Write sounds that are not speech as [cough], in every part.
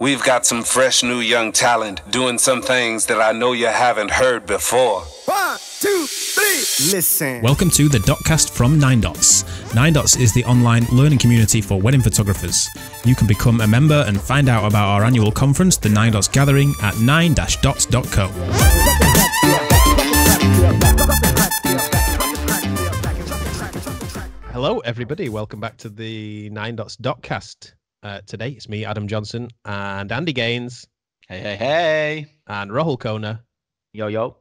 We've got some fresh new young talent doing some things that I know you haven't heard before. One, two, three. Listen. Welcome to the Dotcast from Nine Dots. Nine Dots is the online learning community for wedding photographers. You can become a member and find out about our annual conference, the Nine Dots Gathering, at 9-dots.co. Hello, everybody. Welcome back to the Nine Dots Dotcast. Uh, today it's me, Adam Johnson, and Andy Gaines, Hey, hey, hey. and Rahul Khona. Yo, yo.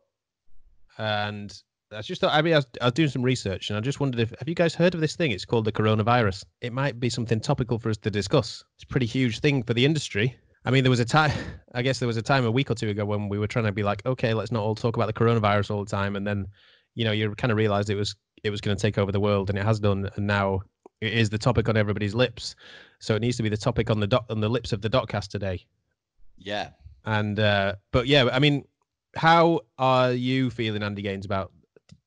And I just thought, I mean, I was, I was doing some research, and I just wondered if have you guys heard of this thing? It's called the coronavirus. It might be something topical for us to discuss. It's a pretty huge thing for the industry. I mean, there was a time, [laughs] I guess there was a time a week or two ago when we were trying to be like, okay, let's not all talk about the coronavirus all the time, and then, you know, you kind of realized it was it was going to take over the world, and it has done, and now it is the topic on everybody's lips. So it needs to be the topic on the dot on the lips of the dotcast today. Yeah. And uh, but yeah, I mean, how are you feeling, Andy Gaines, about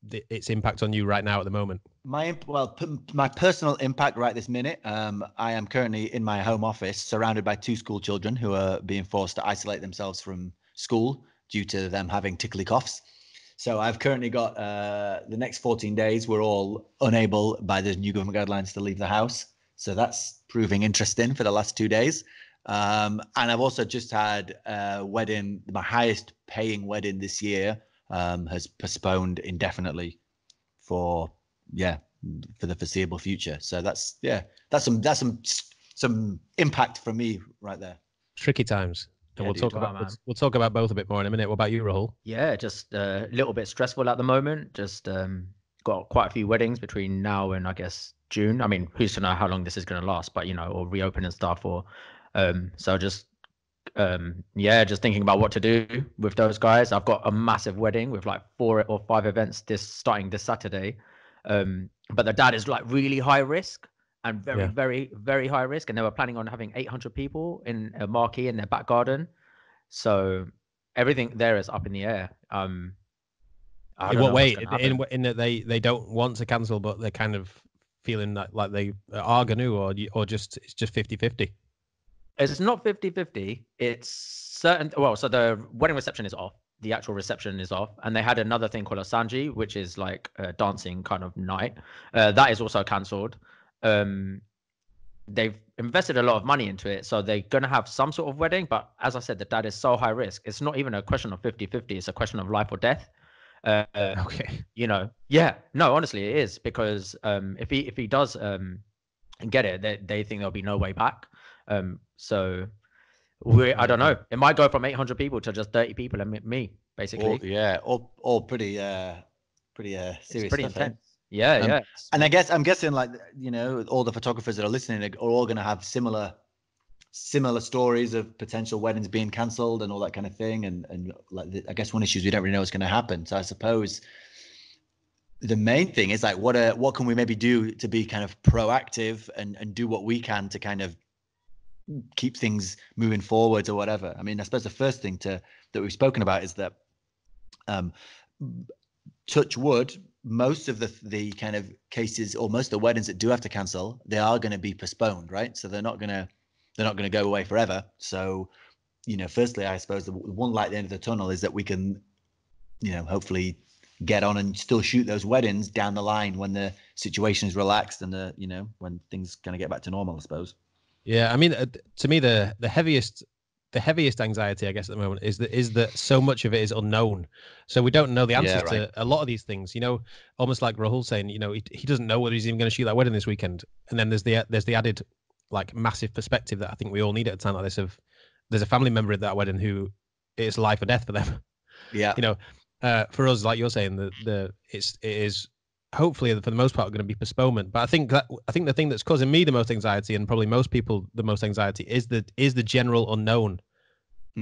the, its impact on you right now at the moment? My well, p- my personal impact right this minute. Um, I am currently in my home office, surrounded by two school children who are being forced to isolate themselves from school due to them having tickly coughs. So I've currently got uh, the next 14 days. We're all unable by the new government guidelines to leave the house. So that's proving interesting for the last two days. Um, and I've also just had a wedding, my highest paying wedding this year um, has postponed indefinitely for, yeah, for the foreseeable future. So that's, yeah, that's some, that's some, some impact for me right there. Tricky times. And Yeah, we'll talk wow, about man. we'll, we'll talk about both a bit more in a minute. What about you, Rahul? Yeah, just uh, a little bit stressful at the moment. Just um, got quite a few weddings between now and I guess June. I mean, who's to know how long this is going to last? But you know, or reopen and stuff. Or um, so just um, yeah, just thinking about what to do with those guys. I've got a massive wedding with like four or five events this starting this Saturday. Um, but the dad is like really high risk and very, Yeah. very, very high risk. And they were planning on having 800 people in a marquee in their back garden. So everything there is up in the air. Um, I in what way? In, in that they they don't want to cancel, but they're kind of feeling that like they are going to, or or just it's just 50-50. It's not 50 50. It's certain. Well, so the wedding reception is off. The actual reception is off. And they had another thing called a Sanji, which is like a dancing kind of night. Uh, that is also cancelled. Um, they've invested a lot of money into it. So they're going to have some sort of wedding. But as I said, the dad is so high risk. It's not even a question of 50 50. It's a question of life or death. Uh, Okay. you know yeah no honestly it is because um if he if he does um get it they, they think there'll be no way back. Um so we i don't know. It might go from 800 people to just 30 people and me- basically. All, yeah, all, all pretty, uh, pretty uh, it's serious pretty stuff, eh? intense. Yeah Um, yeah. And I guess I'm guessing like you know all the photographers that are listening are all going to have similar similar stories of potential weddings being cancelled and all that kind of thing. And and like the, I guess one issue is we don't really know what's going to happen. So I suppose the main thing is like what uh, what can we maybe do to be kind of proactive and and do what we can to kind of keep things moving forwards or whatever. I mean, I suppose the first thing to that we've spoken about is that um, touch wood, most of the the kind of cases or most of the weddings that do have to cancel, they are going to be postponed, right? So they're not going to they're not going to go away forever. So, you know, firstly, I suppose the one light at the end of the tunnel is that we can, you know, hopefully get on and still shoot those weddings down the line when the situation is relaxed and the you know when things kind of get back to normal. I suppose. Yeah, I mean, uh, to me, the the heaviest the heaviest anxiety, I guess, at the moment is that is that so much of it is unknown. So we don't know the Yeah, answers right. to a lot of these things. You know, almost like Rahul saying, you know, he, he doesn't know whether he's even going to shoot that wedding this weekend. And then there's the there's the added like massive perspective that I think we all need at a time like this. Of there's a family member at that wedding who it's life or death for them. Yeah. [laughs] you know, uh, for us, like you're saying, the the it's it is hopefully for the most part going to be postponement. But I think that I think the thing that's causing me the most anxiety and probably most people the most anxiety is the is the general unknown.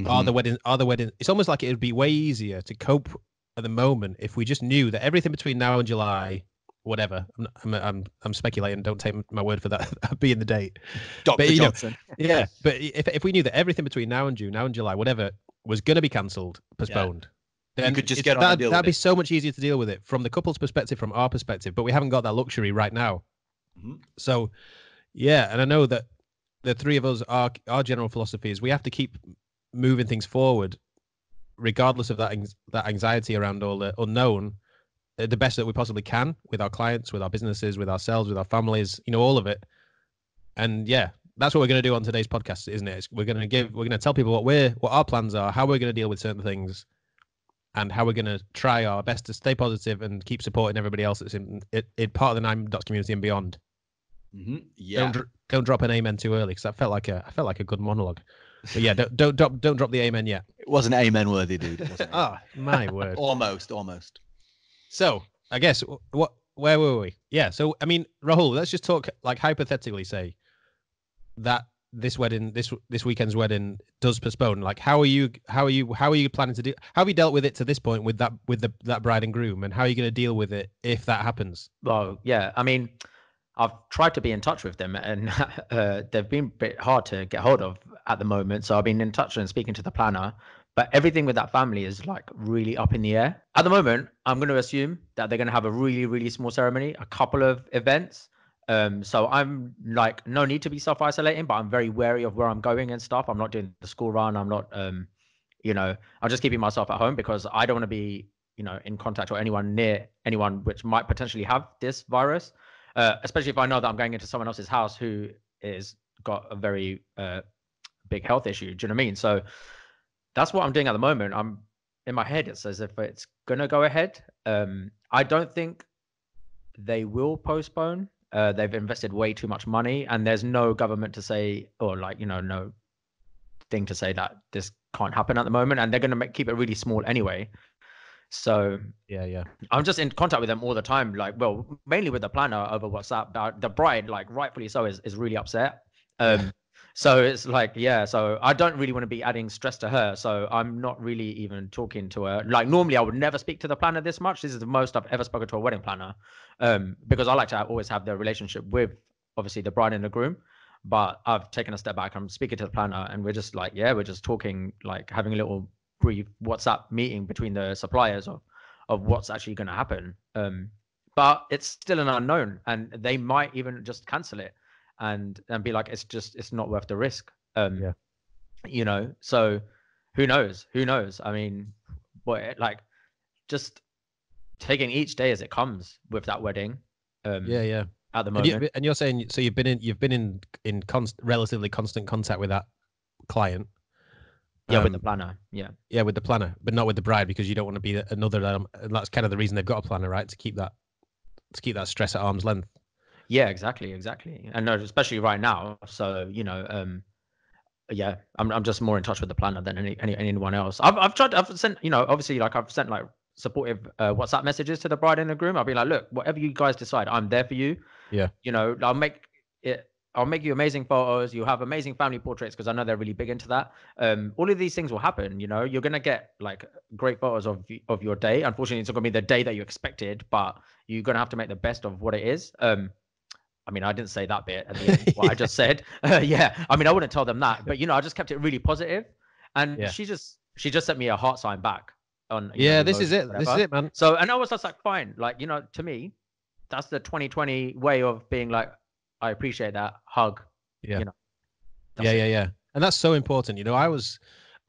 Are Mhm. the wedding are the wedding? It's almost like it would be way easier to cope at the moment if we just knew that everything between now and July. Whatever, I'm, I'm I'm I'm speculating. Don't take my word for that. [laughs] being the date, Dr. you know, Johnson. yeah. [laughs] But if if we knew that everything between now and June, now and July, whatever was going to be cancelled, postponed, then could just get on that'd, deal that'd be it. so much easier to deal with it from the couple's perspective, from our perspective. But we haven't got that luxury right now. Mhm. So, yeah, and I know that the three of us, our our general philosophy is we have to keep moving things forward, regardless of that that anxiety around all the unknown, the best that we possibly can with our clients, with our businesses, with ourselves, with our families, you know, all of it. And yeah, that's what we're going to do on today's podcast, isn't it? It's, we're going to give, we're going to tell people what we're, what our plans are, how we're going to deal with certain things, and how we're going to try our best to stay positive and keep supporting everybody else that's in, in, in part of the Nine Dots community and beyond. hmm Yeah. Don't dr- don't drop an amen too early because that felt like a I felt like a good monologue. But yeah, don't don't drop don't drop the amen yet. It wasn't amen worthy, dude. It wasn't [laughs] Oh my word. [laughs] almost, almost. So I guess what where were we? Yeah. So I mean, Rahul, let's just talk like hypothetically say that this wedding this this weekend's wedding does postpone. Like, how are you? How are you? How are you planning to do? How have you dealt with it to this point with that with the that bride and groom, and how are you going to deal with it if that happens? Well, yeah. I mean, I've tried to be in touch with them, and [laughs] uh, they've been a bit hard to get hold of at the moment. So I've been in touch and speaking to the planner, but everything with that family is like really up in the air at the moment. I'm going to assume that they're going to have a really, really small ceremony, a couple of events. Um, so I'm like, no need to be self isolating, but I'm very wary of where I'm going and stuff. I'm not doing the school run. I'm not, um, you know, I'm just keeping myself at home because I don't want to be, you know, in contact or anyone near anyone which might potentially have this virus. Uh, especially if I know that I'm going into someone else's house who is got a very uh, big health issue. Do you know what I mean? So that's what I'm doing at the moment. I'm in my head. It's as if it's gonna go ahead. Um, I don't think they will postpone. Uh, they've invested way too much money, and there's no government to say, or like you know, no thing to say that this can't happen at the moment, and they're gonna make, keep it really small anyway. So Yeah, yeah. I'm just in contact with them all the time. Like, well, mainly with the planner over WhatsApp. But the bride, like, rightfully so, is, is really upset. Um, so it's like, yeah. So I don't really want to be adding stress to her. So I'm not really even talking to her. Like, normally I would never speak to the planner this much. This is the most I've ever spoken to a wedding planner, um, because I like to always have the relationship with obviously the bride and the groom. But I've taken a step back. I'm speaking to the planner, and we're just like, yeah, we're just talking, like having a little brief WhatsApp meeting between the suppliers of of what's actually going to happen. Um, but it's still an unknown, and they might even just cancel it and and be like, it's just it's not worth the risk. Um, Yeah. You know, so who knows? Who knows? I mean, what like just taking each day as it comes with that wedding. Um, Yeah, yeah. At the And, moment, you, and you're saying so you've been in you've been in in const, relatively constant contact with that client. yeah, with the Um, planner. Yeah. yeah, with the planner, but not with the bride because you don't want to be another. Um, and that's kind of the reason they've got a planner, right? To keep that to keep that stress at arm's length. Yeah, exactly, exactly. And no, especially right now. So, you know, um yeah, I'm I'm just more in touch with the planner than any, any anyone else. I've I've tried I've sent, you know, obviously like I've sent like supportive uh, WhatsApp messages to the bride and the groom. I'll be like, look, whatever you guys decide, I'm there for you. Yeah. You know, I'll make it I'll make you amazing photos. You'll have amazing family portraits because I know they're really big into that. Um, all of these things will happen. You know, you're gonna get like great photos of of your day. Unfortunately, it's not gonna be the day that you expected, but you're gonna have to make the best of what it is. Um, I mean, I didn't say that bit at the [laughs] end, what I just said. [laughs] Uh, yeah, I mean, I wouldn't tell them that, but you know, I just kept it really positive, and Yeah. she just she just sent me a heart sign back on. you know, Yeah, this is it. This is it, man. So, and I was just like, fine, like you know, to me, that's the 2020 way of being like, I appreciate that hug. Yeah. you know, yeah, yeah, yeah. And that's so important. You know, I was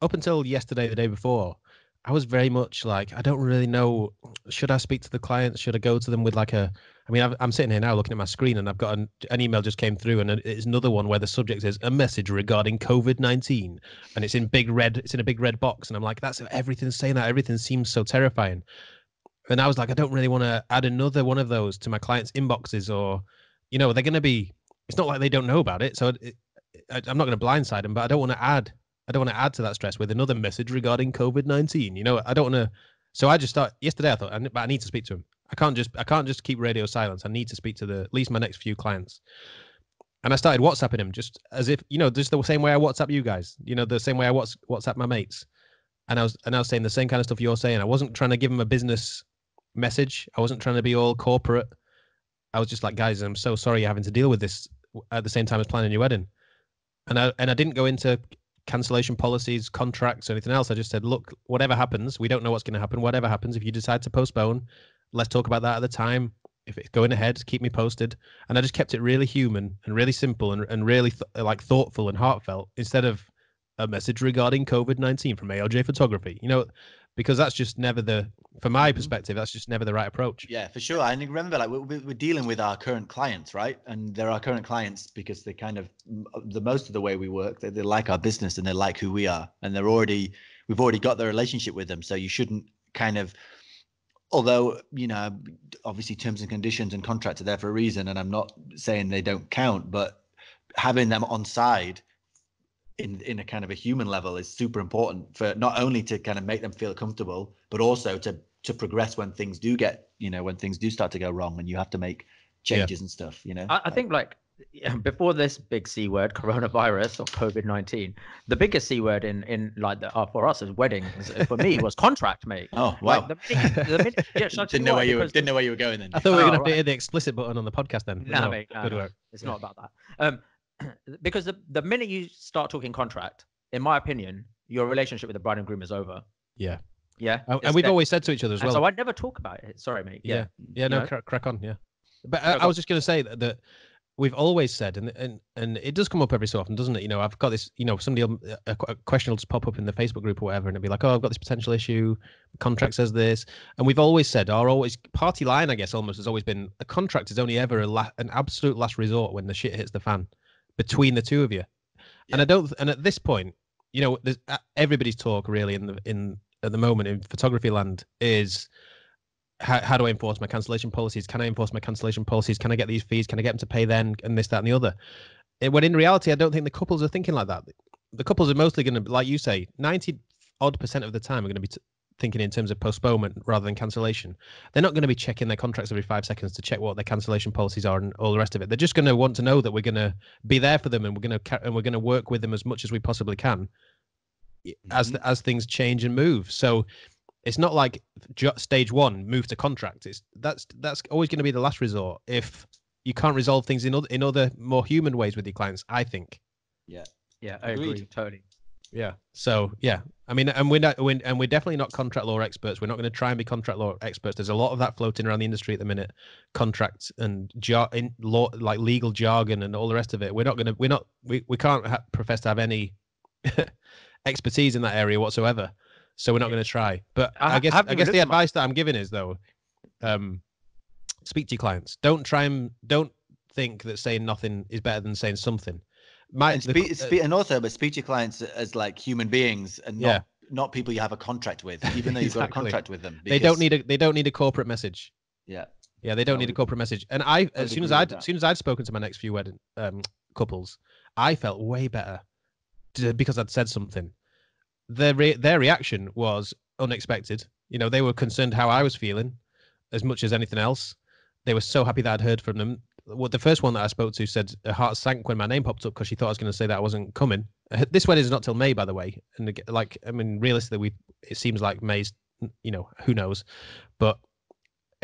up until yesterday, the day before, I was very much like, I don't really know. Should I speak to the clients? Should I go to them with like a? I mean, I've, I'm sitting here now looking at my screen, and I've got an, an email just came through, and it's another one where the subject is a message regarding COVID nineteen, and it's in big red. It's in a big red box, and I'm like, that's everything's saying that. Everything seems so terrifying. And I was like, I don't really want to add another one of those to my clients' inboxes, or, you know, they're going to be. It's not like they don't know about it, so it, I, I'm not going to blindside them, but I don't want to add. I don't want to add to that stress with another message regarding COVID nineteen. You know, I don't want to. So I just thought yesterday. I thought, I but I need to speak to him. I can't just. I can't just keep radio silence. I need to speak to the at least my next few clients. And I started WhatsApping him just as if you know, just the same way I WhatsApp you guys. You know, the same way I Whats WhatsApp my mates. And I was and I was saying the same kind of stuff you're saying. I wasn't trying to give him a business message. I wasn't trying to be all corporate. I was just like, guys, I'm so sorry you're having to deal with this at the same time as planning your wedding. And I and I didn't go into cancellation policies, contracts, or anything else. I just said, look, whatever happens, we don't know what's going to happen. Whatever happens, if you decide to postpone, let's talk about that at the time. if it's going ahead, keep me posted. And I just kept it really human and really simple and and really th- like thoughtful and heartfelt instead of a message regarding COVID nineteen from ALJ Photography. You know, because that's just never the from my mm-hmm. perspective that's just never the right approach. Yeah, for sure. And remember, like we're, we're dealing with our current clients, right? And they're our current clients because they kind of uh, the most of the way we work, they, they like our business and they like who we are, and they're already we've already got the relationship with them. So you shouldn't kind of although you know obviously terms and conditions and contracts are there for a reason and i'm not saying they don't count but having them on side in in a kind of a human level is super important for not only to kind of make them feel comfortable but also to to progress when things do get you know when things do start to go wrong and you have to make changes yeah. and stuff you know I, I think like before this big C word, [laughs] coronavirus or COVID nineteen, the biggest C word in in like the, uh, for us is weddings for me was contract, mate. [laughs] Oh wow! Like the the minute, [laughs] yeah, didn't know where you were, didn't know where you were going then. I thought we were going to right. hit the explicit button on the podcast then. Nah, no, mate, no, good no, work. It's not about that. Um, [clears throat] because the the minute you start talking contract, in my opinion, your relationship with the bride and groom is over. Yeah. Yeah. And, and we've always said to each other as well. so I'd never talk about it. Sorry, mate. Yeah. Yeah. yeah no, crack, crack on. Yeah. But I, I was just going to say that, that we've always said, and and and it does come up every so often, doesn't it? You know, I've got this. You know, somebody will, a, a question will just pop up in the Facebook group or whatever, and it'll be like, "Oh, I've got this potential issue. Contract says this," and we've always said, our always party line, I guess, almost has always been a contract is only ever a la- an absolute last resort when the shit hits the fan between the two of you. Yeah. And I don't. And at this point, you know, there's, uh, everybody's talk really in the in at the moment in photography land is how, how do I enforce my cancellation policies? Can I enforce my cancellation policies? Can I get these fees? Can I get them to pay then? And this, that, and the other. It, when in reality, I don't think the couples are thinking like that. The couples are mostly going to, like you say, 90 odd percent of the time are going to be t- thinking in terms of postponement rather than cancellation. They're not going to be checking their contracts every five seconds to check what their cancellation policies are and all the rest of it. They're just going to want to know that we're going to be there for them and we're going to and we're going to work with them as much as we possibly can as mm-hmm. as things change and move. So it's not like stage one move to contract. It's that's that's always going to be the last resort if you can't resolve things in other in other more human ways with your clients. I think. Yeah. Yeah, I Agreed. agree totally. Yeah. So yeah, I mean, and we're not, we're, and we're definitely not contract law experts. We're not going to try and be contract law experts. There's a lot of that floating around the industry at the minute, contracts and jar in law, like legal jargon and all the rest of it. We're not going to, we're not, we, we can't ha- profess to have any [laughs] expertise in that area whatsoever so we're not going to try. But I, I guess I guess the advice that I'm giving is though, um, speak to your clients. Don't try and don't think that saying nothing is better than saying something. My, and, speak, the, uh, and also, but speak to your clients as like human beings and not yeah. not people you have a contract with, even though you've exactly. got a [laughs] contract with them. Because... They don't need a they don't need a corporate message. Yeah. Yeah, they don't need a corporate message. And I, as soon as I, as soon as I'd spoken to my next few wedding um, couples, I felt way better to, because I'd said something their re- their reaction was unexpected. You know, they were concerned how I was feeling as much as anything else. They were so happy that I'd heard from them. Well, the first one that I spoke to said her heart sank when my name popped up because she thought I was going to say that I wasn't coming. [laughs] This wedding is not till May, by the way. And like, I mean, realistically, we it seems like May's. You know, who knows? But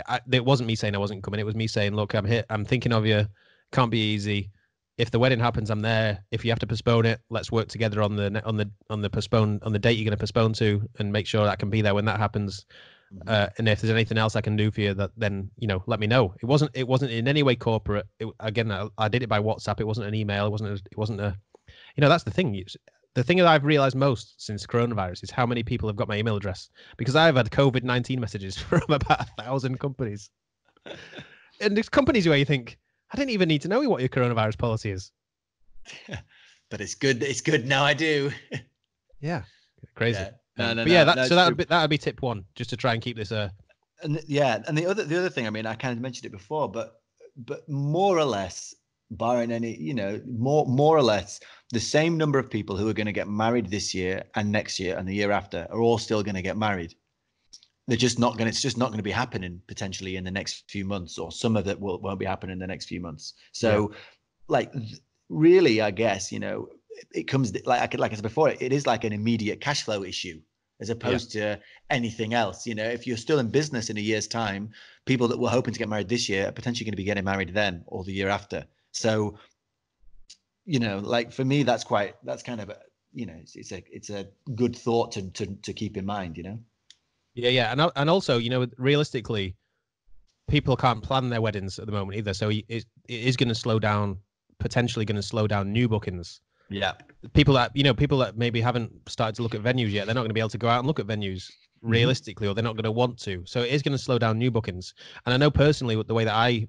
I, it wasn't me saying I wasn't coming. It was me saying, look, I'm here. I'm thinking of you. Can't be easy if the wedding happens, I'm there. If you have to postpone it, let's work together on the on the on the postpone on the date you're going to postpone to, and make sure I can be there when that happens. Mm-hmm. Uh, and if there's anything else I can do for you, that then you know, let me know. It wasn't it wasn't in any way corporate. It, again, I, I, did it by WhatsApp. It wasn't an email. It wasn't. A, it wasn't a. You know, that's the thing. The thing that I've realized most since coronavirus is how many people have got my email address because I've had COVID nineteen messages [laughs] from about a thousand companies, [laughs] and there's companies where you think I didn't even need to know what your coronavirus policy is. [laughs] but it's good. It's good now. I do. [laughs] yeah, crazy. Yeah. No, no, but yeah, that, no, so that would be that would be tip one, just to try and keep this. Uh, and yeah, and the other the other thing, I mean, I kind of mentioned it before, but but more or less, barring any, you know, more more or less, the same number of people who are going to get married this year and next year and the year after are all still going to get married they're just not going to it's just not going to be happening potentially in the next few months or some of it will, won't be happening in the next few months so yeah. like really i guess you know it comes like like i said before it is like an immediate cash flow issue as opposed yeah. to anything else you know if you're still in business in a year's time people that were hoping to get married this year are potentially going to be getting married then or the year after so you know like for me that's quite that's kind of a you know it's, it's a it's a good thought to, to to keep in mind you know yeah, yeah, and and also, you know, realistically, people can't plan their weddings at the moment either. So it, it is going to slow down, potentially going to slow down new bookings. Yeah. People that you know, people that maybe haven't started to look at venues yet, they're not going to be able to go out and look at venues mm-hmm. realistically, or they're not going to want to. So it is going to slow down new bookings. And I know personally, the way that I,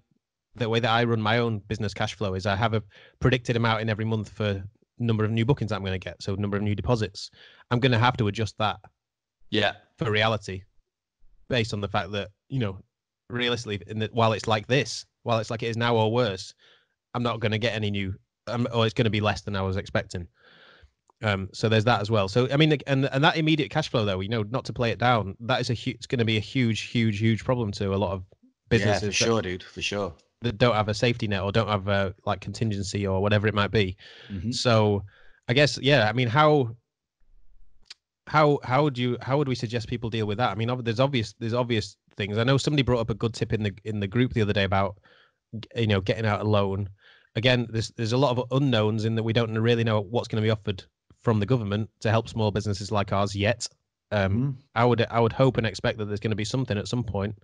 the way that I run my own business cash flow is, I have a predicted amount in every month for number of new bookings I'm going to get. So number of new deposits. I'm going to have to adjust that Yeah. For reality, based on the fact that you know, realistically, in the, while it's like this, while it's like it is now or worse, I'm not going to get any new, um, or it's going to be less than I was expecting. Um, so there's that as well. So I mean, and and that immediate cash flow, though, you know, not to play it down, that is a huge, it's going to be a huge, huge, huge problem to a lot of businesses Yeah, for sure, dude. For sure. that don't have a safety net or don't have a like contingency or whatever it might be. Mhm. So I guess yeah, I mean how how how would you how would we suggest people deal with that? I mean, there's obvious there's obvious things. I know somebody brought up a good tip in the in the group the other day about you know getting out a loan. Again, there's there's a lot of unknowns in that we don't really know what's going to be offered from the government to help small businesses like ours yet. Um, Mhm. I would I would hope and expect that there's going to be something at some point.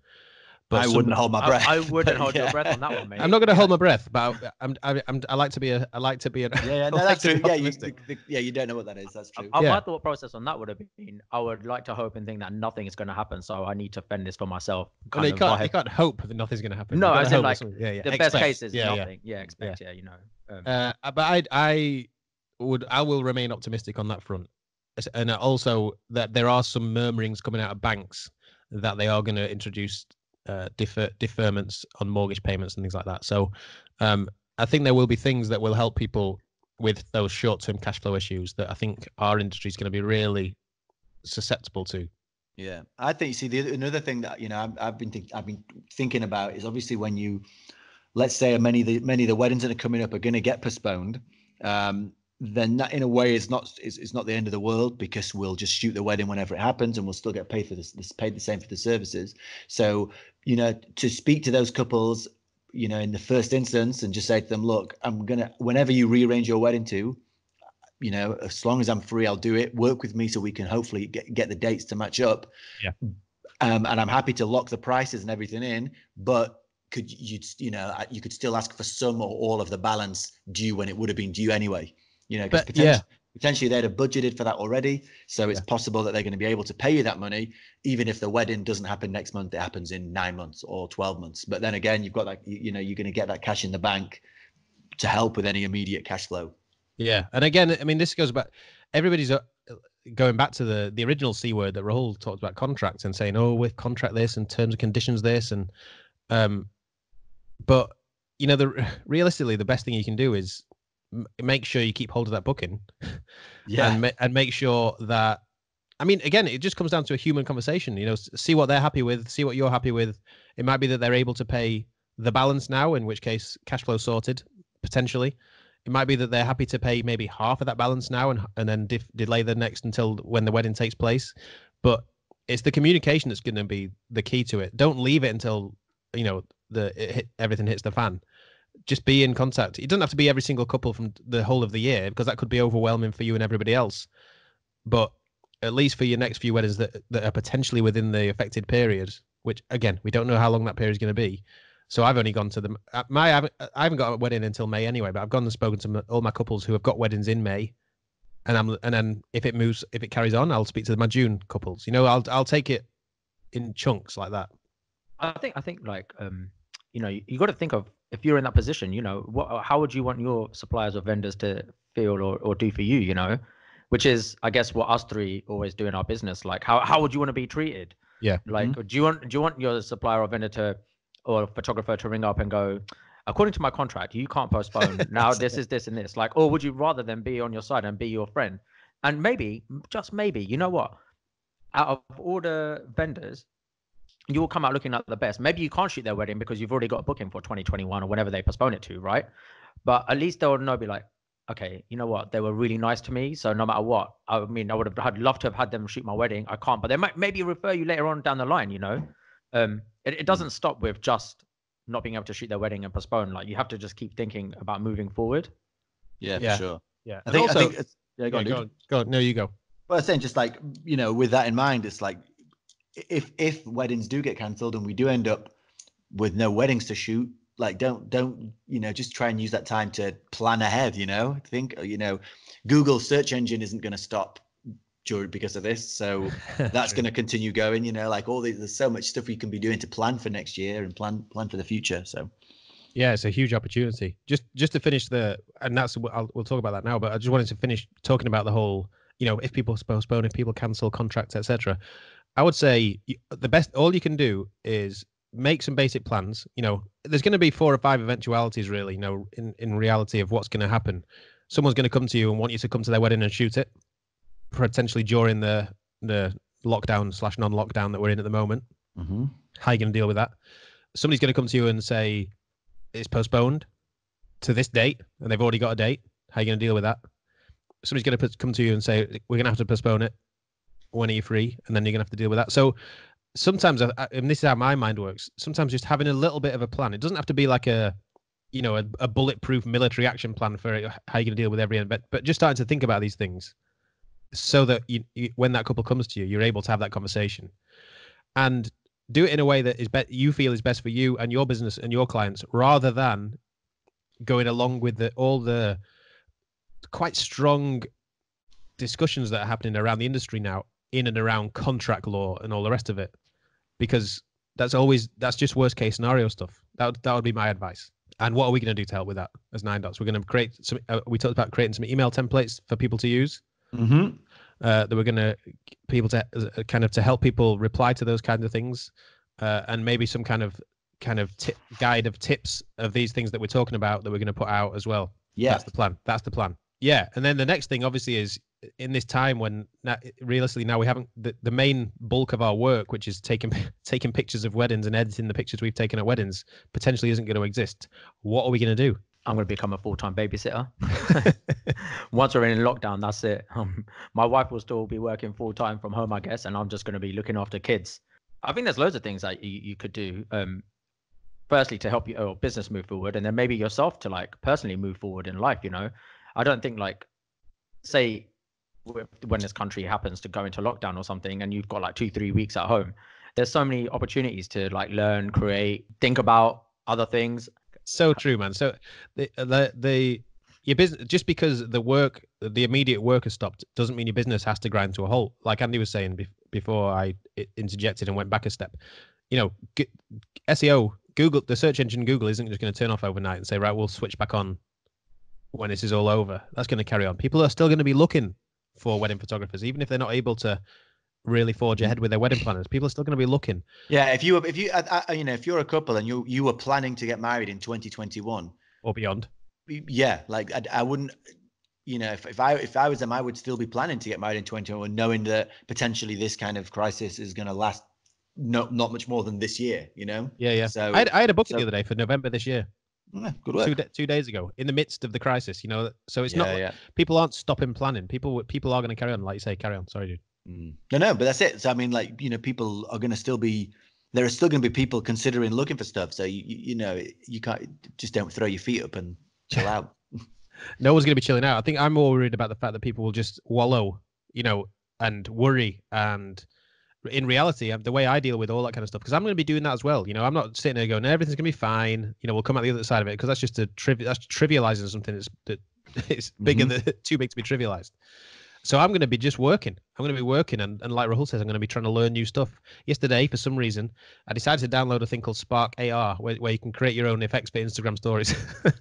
I some- wouldn't hold my breath. I, I wouldn't but [laughs] hold your breath on that one, mate. I'm not going to hold my breath, but I, I'm, I, I'm I like to be a I like to be an Yeah, yeah, I [laughs] no, like that's to true. be Yeah, you, optimistic. the- the- yeah, you don't know what that is. That's true. Uh, Yeah. My thought process on that would have been I would like to hope and think that nothing is going to happen, so I need to fend this for myself. Well, kind you of can't, vibe. you can't hope that nothing's going to happen. No, I gotta as in, hope that like, yeah, yeah, the best expect. case is yeah, yeah. nothing. Yeah, expect. Yeah, you know. Um, Uh, but I I would I will remain optimistic on that front, and also that there are some murmurings coming out of banks that they are going to introduce uh, defer deferments on mortgage payments and things like that. So um, I think there will be things that will help people with those short term cash flow issues that I think our industry is going to be really susceptible to. Yeah, I think. See, the another thing that you know I've, I've been think, I've been thinking about is obviously when you, let's say many of the many of the weddings that are coming up are going to get postponed. Um, then that in a way is not is, is not the end of the world because we'll just shoot the wedding whenever it happens and we'll still get paid for this paid the same for the services. So you know to speak to those couples, you know in the first instance and just say to them, look, I'm gonna whenever you rearrange your wedding to, you know, as long as I'm free, I'll do it. Work with me so we can hopefully get, get the dates to match up. Yeah. Um, and I'm happy to lock the prices and everything in, but could you, you know, you could still ask for some or all of the balance due when it would have been due anyway. You know, because yeah. Potentially they'd have budgeted for that already. So it's possible that they're going to be able to pay you that money, even if the wedding doesn't happen next month, it happens in nine months or 12 months. But then again, you've got that, you, you know, you're going to get that cash in the bank to help with any immediate cash flow. Yeah, and again, I mean, this goes back. Everybody's uh, going back to the the original c word that Rahul talked about contracts and saying, "Oh, with contract this and terms and conditions this," and um, but you know, the realistically, the best thing you can do is make sure you keep hold of that booking [laughs] Yeah. and ma- and make sure that. I mean, again, it just comes down to a human conversation. You know, see what they're happy with, see what you're happy with. It might be that they're able to pay the balance now, in which case cash flow sorted potentially. It might be that they're happy to pay maybe half of that balance now and and then dif- delay the next until when the wedding takes place. But it's the communication that's going to be the key to it. Don't leave it until you know the it hit, everything hits the fan. Just be in contact. It doesn't have to be every single couple from the whole of the year because that could be overwhelming for you and everybody else. But at least for your next few weddings that that are potentially within the affected period, which again we don't know how long that period is going to be. So I've only gone to them. uh, My I haven't, I haven't got a wedding until May anyway, but I've gone and spoken to all my couples who have got weddings in May, and I'm and then if it moves, if it carries on, I'll speak to my June couples. You know, I'll I'll take it in chunks like that. I think I think like um you know you, you got to think of if you're in that position you know what how would you want your suppliers or vendors to feel or, or do for you you know? Which is I guess what us three always do in our business like how how would you want to be treated? Yeah. like mm-hmm. do you want do you want your supplier or vendor to or photographer to ring up and go according to my contract you can't postpone. [laughs] Now this is this and this. Like or would you rather than be on your side and be your friend? And maybe just maybe you know what? Out of all the vendors you will come out looking like the best. Maybe you can't shoot their wedding because you've already got a booking for 2021 or whenever they postpone it to, right? But at least they'll know, be like, okay, you know what? They were really nice to me. So no matter what, I mean, I would have had loved to have had them shoot my wedding. I can't, but they might maybe refer you later on down the line, you know? Um, it, it doesn't stop with just not being able to shoot their wedding and postpone. Like you have to just keep thinking about moving forward. Yeah, Yeah. for sure. Yeah, I think, I think it's, yeah, go yeah, on, go, on, go on. No, you go. Well, I'm saying just like you know, with that in mind, it's like if if weddings do get cancelled and we do end up with no weddings to shoot like don't don't you know just try and use that time to plan ahead you know? Think you know google search engine isn't going to stop during because of this so [laughs] that's going to continue going you know? Like all these there's so much stuff we can be doing to plan for next year and plan plan for the future so. Yeah it's a huge opportunity. Just just to finish the and that's I'll, we'll talk about that now but i just wanted to finish talking about the whole you know if people postpone if people cancel contracts etc i would say the best all you can do is make some basic plans. You know, there's going to be four or five eventualities, really. You know, in in reality of what's going to happen. Someone's going to come to you and want you to come to their wedding and shoot it, potentially during the the lockdown slash non-lockdown that we're in at the moment. mm-hmm. How are you going to deal with that? Somebody's going to come to you and say it's postponed to this date, and they've already got a date. How are you going to deal with that? Somebody's going to come to you and say we're going to have to postpone it. When are you free? And then you're to have to deal with that. So sometimes, I, and this is how my mind works. Sometimes just having a little bit of a plan. It doesn't have to be like a, you know, a, a bulletproof military action plan for how you're to deal with every event, but but just starting to think about these things, so that you, you, when that couple comes to you, you're able to have that conversation, and do it in a way that is be- you feel is best for you and your business and your clients, rather than going along with the, all the quite strong discussions that are happening around the industry now in and around contract law and all the rest of it because that's always that's just worst case scenario stuff. That would, that would be my advice. And what are we going to do to help with that as Nine Dots? We're going to create some. Uh, we talked about creating some email templates for people to use. Mm-hmm. Uh, that we're going to people to uh, kind of to help people reply to those kinds of things, uh, and maybe some kind of kind of tip, guide of tips of these things that we're talking about that we're going to put out as well. Yeah, that's the plan. That's the plan. Yeah, and then the next thing obviously is in this time when realistically now we haven't the, the main bulk of our work, which is taking [laughs] taking pictures of weddings and editing the pictures we've taken at weddings, potentially isn't going to exist. What are we going to do? I'm going to become a full time babysitter. [laughs] [laughs] Once we're in lockdown, that's it. Um, my wife will still be working full time from home, I guess, and I'm just going to be looking after kids. I think there's loads of things that you, you could do. Um, firstly, to help your business move forward, and then maybe yourself to like personally move forward in life. You know, I don't think like, say, when this country happens to go into lockdown or something, and you've got like two, three weeks at home, there's so many opportunities to like learn, create, think about other things. So true, man. So the the the your business just because the work the immediate work has stopped doesn't mean your business has to grind to a halt. Like Andy was saying be- before I interjected and went back a step. You know, G- SEO Google the search engine Google isn't just going to turn off overnight and say right we'll switch back on when this is all over. That's going to carry on. People are still going to be looking for wedding photographers, even if they're not able to really forge ahead with their wedding planners. People are still going to be looking. Yeah, if you if you you know if you're a couple and you you were planning to get married in 2021 or beyond, yeah, like I, I wouldn't. You know, if, if I if I was them, I would still be planning to get married in 2021, knowing that potentially this kind of crisis is going to last no not much more than this year. You know. Yeah, yeah. So I had, I had a booking so, the other day for November this year. Yeah, good work. Two, two days ago, in the midst of the crisis, you know. So it's yeah, not yeah. people aren't stopping planning. People people are going to carry on, like you say, carry on. Sorry, dude. Mm. No, no, but that's it. So I mean, like you know, people are going to still be. There are still going to be people considering looking for stuff. So you, you you know you can't just don't throw your feet up and chill out. [laughs] [laughs] no one's going to be chilling out. I think I'm more worried about the fact that people will just wallow, you know, and worry and in reality, the way I deal with all that kind of stuff, because I'm going to be doing that as well. You know, I'm not sitting there going, everything's going to be fine. You know, we'll come out the other side of it because that's just a triv- that's trivializing something that's that [laughs] it's bigger mm-hmm. than [laughs] too big to be trivialized. So I'm going to be just working. I'm going to be working, and, and like Rahul says, I'm going to be trying to learn new stuff. Yesterday, for some reason, I decided to download a thing called Spark AR, where, where you can create your own effects for Instagram stories. [laughs]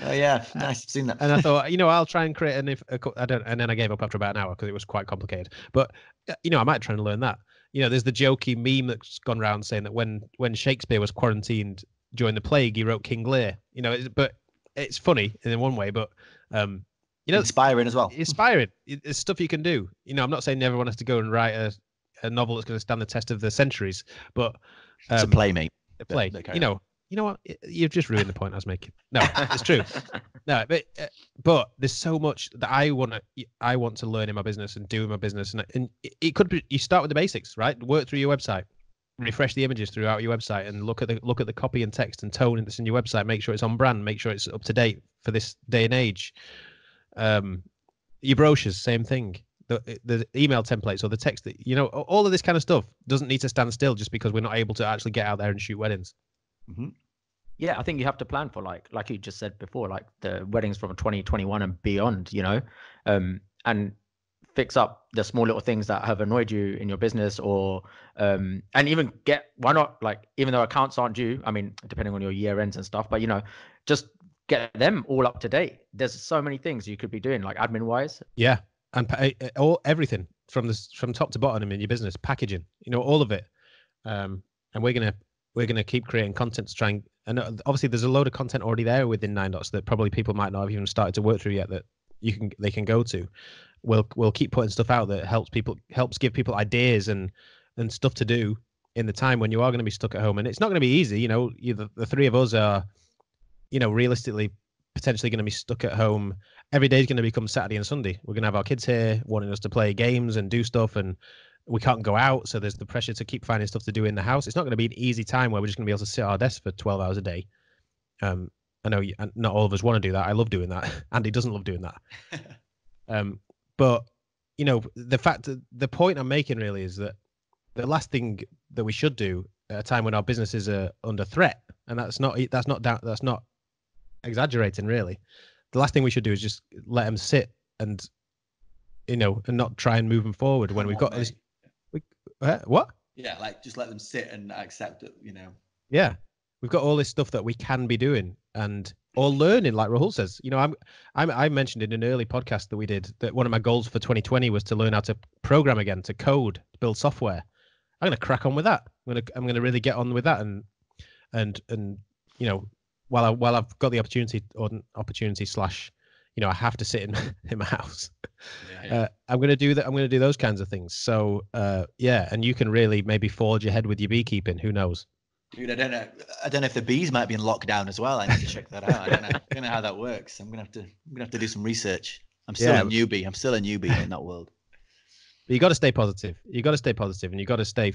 Oh yeah, nice. I've seen that. and I thought, you know, I'll try and create an if I don't, and then I gave up after about an hour because it was quite complicated. But uh, you know, I might try and learn that you know, there's the jokey meme that's gone around saying that when when Shakespeare was quarantined during the plague, he wrote King Lear. You know, but it's funny in one way, but um, you know, inspiring as well. Inspiring. It's stuff you can do. You know, I'm not saying everyone has to go and write a, a novel that's going to stand the test of the centuries, but um, it's a play, mate. A play. You know, you know what? You've just ruined the point I was making. No, it's true. [laughs] no, but uh, but there's so much that I want to I want to learn in my business and do in my business, and and it could be you start with the basics, right? Work through your website, refresh the images throughout your website, and look at the look at the copy and text and tone that's in your website. Make sure it's on brand. Make sure it's up to date for this day and age. Um, your brochures, same thing. The, the email templates or the text that you know all of this kind of stuff doesn't need to stand still just because we're not able to actually get out there and shoot weddings Mhm. Yeah, I think you have to plan for like like you just said before, like the weddings from 2021 and beyond, you know, um, and fix up the small little things that have annoyed you in your business or um and even get why not like even though accounts aren't due i mean depending on your year ends and stuff but you know just get them all up to date there's so many things you could be doing like admin wise Yeah, and pa- eh, all everything from this from top to bottom in your business, packaging, you know, all of it. Um, and we're gonna we're gonna keep creating content to try and and uh, obviously there's a load of content already there within Nine Dots that probably people might not have even started to work through yet that you can they can go to. We'll we'll keep putting stuff out that helps people helps give people ideas and and stuff to do in the time when you are going to be stuck at home and it's not going to be easy you know you, the, the three of us are you know realistically potentially going to be stuck at home every day is going to become Saturday and Sunday. We're going to have our kids here wanting us to play games and do stuff, and we can't go out. So there's the pressure to keep finding stuff to do in the house. It's not going to be an easy time where we're just going to be able to sit at our desk for 12 hours a day. Um, I know you, not all of us want to do that. I love doing that. [laughs] Andy doesn't love doing that. [laughs] um, but you know, the fact that the point I'm making really is that the last thing that we should do at a time when our businesses are under threat, and that's not that's not down, that's not exaggerating really. The last thing we should do is just let them sit and you know and not try and move them forward when Come we've on, got mate. this. Uh, what? Yeah, like just let them sit and accept it. You know. Yeah, we've got all this stuff that we can be doing and or learning, like Rahul says. You know, I'm, I'm I mentioned in an early podcast that we did that one of my goals for 2020 was to learn how to program again, to code, to build software. I'm gonna crack on with that. I'm gonna I'm gonna really get on with that and and and you know while I while I've got the opportunity or opportunity slash you know I have to sit in [laughs] in my house. Yeah, Uh, I'm gonna do that. I'm gonna do those kinds of things. So uh, yeah, and you can really maybe forge ahead with your beekeeping. Who knows? Dude, I don't know. I don't know if the bees might be in lockdown as well. I need to check that out. I don't know. I don't know how that works. I'm gonna have to. I'm gonna have to do some research. I'm still Yeah. a newbie. I'm still a newbie in that world. But you got to stay positive. You got to stay positive, and you got to stay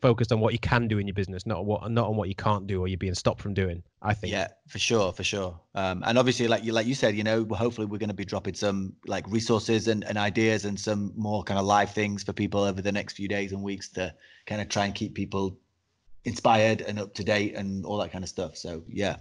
focused on what you can do in your business, not what not on what you can't do or you're being stopped from doing. I think. Yeah, for sure, for sure. Um, and obviously, like you like you said, you know, hopefully we're going to be dropping some like resources and, and ideas and some more kind of live things for people over the next few days and weeks to kind of try and keep people inspired and up to date and all that kind of stuff. So yeah,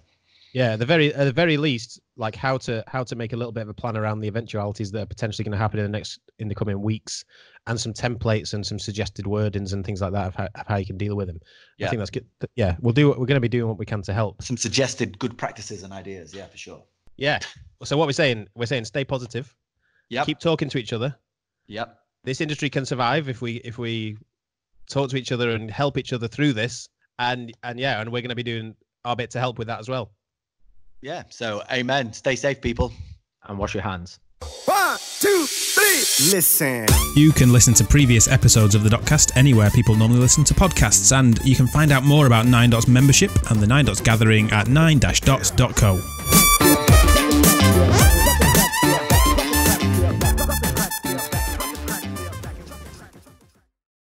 Yeah, the very at the very least, like how to how to make a little bit of a plan around the eventualities that are potentially going to happen in the next in the coming weeks, and some templates and some suggested wordings and things like that of how, of how you can deal with them. Yeah. I think that's good. Yeah, we'll do. What we're going to be doing what we can to help. some suggested good practices and ideas. Yeah, for sure. Yeah. So what we're saying, we're saying, stay positive. Yep. Keep talking to each other. Yep. This industry can survive if we if we talk to each other and help each other through this. And and yeah, and we're going to be doing our bit to help with that as well. Yeah. So, amen. Stay safe, people. And wash your hands. One, two, three. Listen. You can listen to previous episodes of the Dotcast anywhere people normally listen to podcasts, and you can find out more about Nine Dots membership and the Nine Dots gathering at nine-dots.co.